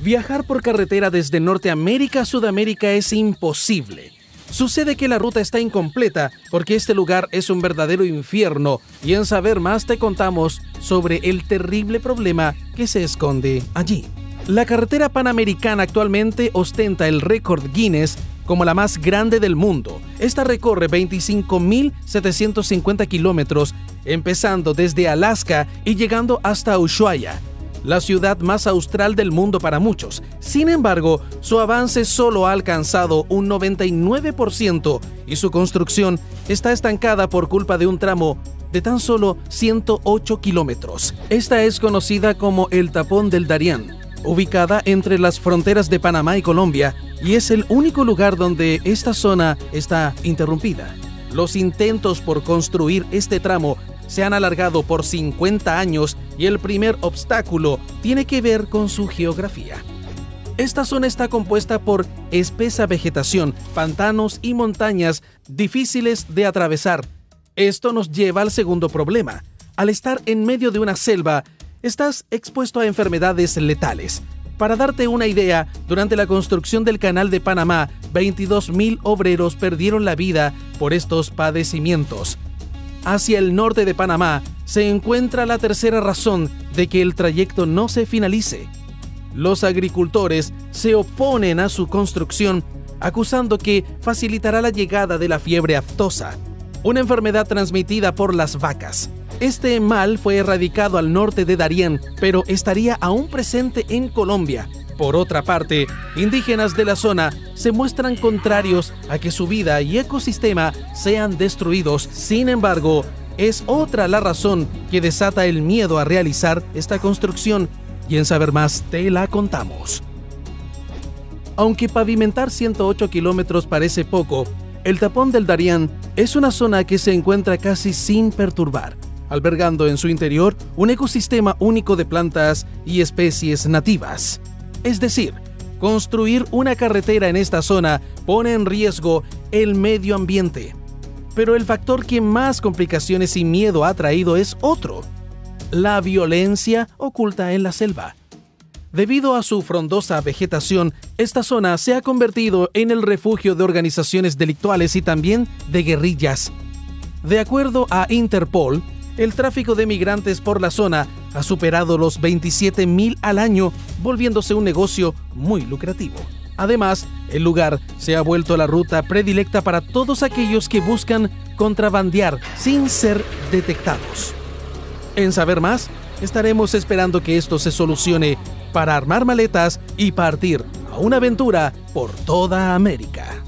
Viajar por carretera desde Norteamérica a Sudamérica es imposible. Sucede que la ruta está incompleta porque este lugar es un verdadero infierno y en saber más te contamos sobre el terrible problema que se esconde allí. La carretera panamericana actualmente ostenta el récord Guinness como la más grande del mundo. Esta recorre 25.750 kilómetros, empezando desde Alaska y llegando hasta Ushuaia, la ciudad más austral del mundo para muchos. Sin embargo, su avance solo ha alcanzado un 99% y su construcción está estancada por culpa de un tramo de tan solo 108 kilómetros. Esta es conocida como el tapón del Darién, ubicada entre las fronteras de Panamá y Colombia, y es el único lugar donde esta zona está interrumpida. Los intentos por construir este tramo se han alargado por 50 años y el primer obstáculo tiene que ver con su geografía. Esta zona está compuesta por espesa vegetación, pantanos y montañas difíciles de atravesar. Esto nos lleva al segundo problema. Al estar en medio de una selva, estás expuesto a enfermedades letales. Para darte una idea, durante la construcción del Canal de Panamá, 22.000 obreros perdieron la vida por estos padecimientos. Hacia el norte de Panamá se encuentra la tercera razón de que el trayecto no se finalice. Los agricultores se oponen a su construcción acusando que facilitará la llegada de la fiebre aftosa, una enfermedad transmitida por las vacas. Este mal fue erradicado al norte de Darién, pero estaría aún presente en Colombia. Por otra parte, indígenas de la zona se muestran contrarios a que su vida y ecosistema sean destruidos. Sin embargo, es otra la razón que desata el miedo a realizar esta construcción y en saber más te la contamos. Aunque pavimentar 108 kilómetros parece poco, el tapón del Darién es una zona que se encuentra casi sin perturbar albergando en su interior un ecosistema único de plantas y especies nativas. Es decir, construir una carretera en esta zona pone en riesgo el medio ambiente. Pero el factor que más complicaciones y miedo ha traído es otro, la violencia oculta en la selva. Debido a su frondosa vegetación, esta zona se ha convertido en el refugio de organizaciones delictuales y también de guerrillas. De acuerdo a Interpol, el tráfico de migrantes por la zona ha superado los 27 mil al año, volviéndose un negocio muy lucrativo. Además, el lugar se ha vuelto la ruta predilecta para todos aquellos que buscan contrabandear sin ser detectados. En saber más, estaremos esperando que esto se solucione para armar maletas y partir a una aventura por toda América.